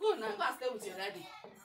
Go now, go and stay with your daddy.